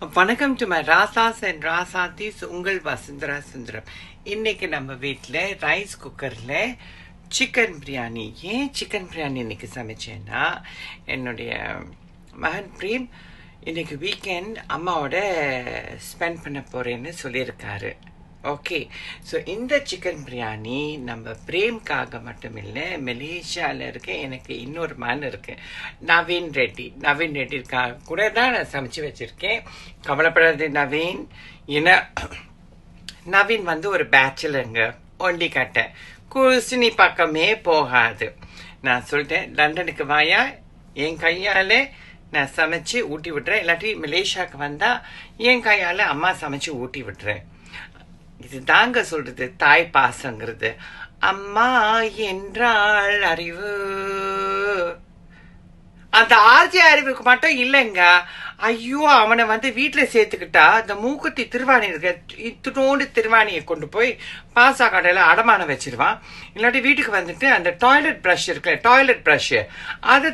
வணக்கம் to my ராசாஸ் and ராசாத்திஸ் உங்கள் வசுந்தரா சுந்தரம். இன்னைக்கு நம்ம வீட்டில் ரைஸ் குக்கரில் சிக்கன் பிரியாணி ஏன் சிக்கன் பிரியாணி இன்னைக்கு சமைச்சேன்னா என்னுடைய மகன் பிரேம் இன்னைக்கு வீக்கெண்ட் அம்மாவோட ஸ்பெண்ட் பண்ண போகிறேன்னு சொல்லியிருக்காரு. ஓகே ஸோ இந்த சிக்கன் பிரியாணி நம்ம பிரேம்காக மட்டும் இல்லை மலேசியாவில் இருக்க எனக்கு இன்னொரு மேன் இருக்குது நவீன் ரெட்டி. நவீன் ரெட்டிக்காக கூட தான் நான் சமைச்சு வச்சுருக்கேன். கவலைப்படாது நவீன். ஏன்னா நவீன் வந்து ஒரு பேச்சுலருங்க ஒண்டி கட்டை. குசினி பக்கமே போகாது. நான் சொல்லிட்டேன் லண்டனுக்கு வாயா? என் கையால் நான் சமைச்சு ஊட்டி விட்டுறேன் இல்லாட்டி மலேசியாவுக்கு வந்தால் என் கையால் அம்மா சமைச்சு ஊட்டி விட்டுறேன். இது தாங்க சொல்றது தாய் பாசங்கிறது. அம்மா என்றாள் அறிவு. அந்த ஆர்ஜி அறிவுக்கு மட்டும் இல்லைங்க. ஐயோ அவனை வந்து வீட்டில் சேர்த்துக்கிட்டா அந்த மூக்குத்தி திருவாணி இருக்க இத்தினோண்டு திருவாணியை கொண்டு போய் பாசா கடையில் அடமானம் வச்சிருவான். இல்லாட்டி வீட்டுக்கு வந்துட்டு அந்த டாய்லெட் ப்ரஷ் இருக்குல்ல டாய்லெட் ப்ரஷ்ஷு அதை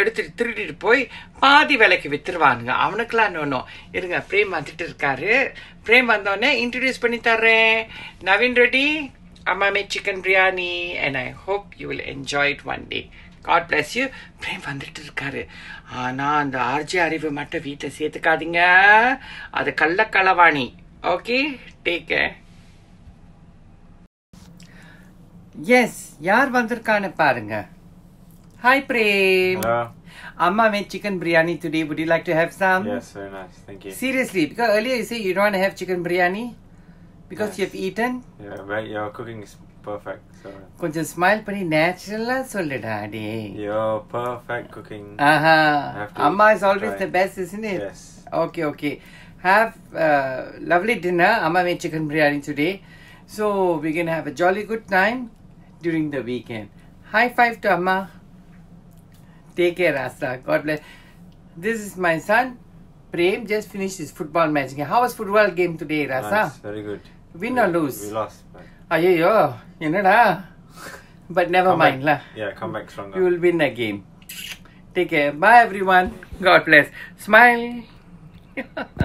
எடுத்துட்டு திருடிட்டு போய் பாதி விலைக்கு வித்துருவானுங்க. அவனுக்கெல்லாம் ஒன்றும் இருங்க பிரேம் வந்துட்டு இருக்காரு. பிரேம் வந்தோடனே இன்ட்ரடியூஸ் பண்ணி தர்றேன். நவீன் ரெட்டி. அம்மா made chicken biryani and I hope you will enjoy it one day God bless you Prem வந்துட்டு இருக்காரு ஆனா அந்த ஆர்ஜி அறிவு மட்டும் வீட்டில் சேர்த்துக்காதீங்க அது கள்ள களவாணி ஓகே டேக் எஸ் யார் வந்திருக்கான்னு பாருங்க ஹாய் பிரேம் Hello. அம்மா made chicken biryani today. Would you like to have some? Yes, very nice. Thank you. Seriously, because earlier you say you don't want to have chicken biryani because Yes. you've eaten. Yeah, right. Your cooking is perfect. So கொஞ்சம் smile பண்ணி நேச்சுரலா சொல்லுடா டே your perfect cooking. Aha I have to அம்மா is always try. the best isn't it Yes. okay okay have uh, lovely dinner amma made chicken biryani today so we're gonna have a jolly good time during the weekend high five to amma take care Rasta God bless this is my son Prem just finished his football match. How was football game today, Rasa? Nice, very good. Win or lose? We lost. Ayoyo, you know that. But never come mind, back. lah. Yeah, come back stronger. You will win the game. Take care. Bye, everyone. God bless. Smile.